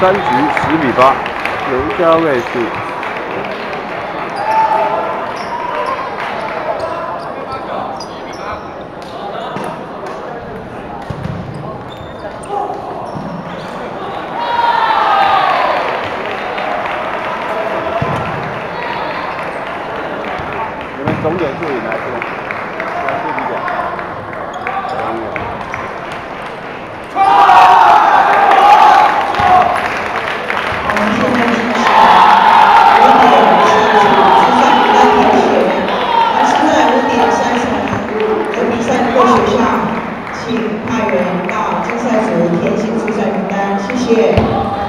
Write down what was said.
三局十米八，刘佳卫是。总点数以来是吧？谢谢。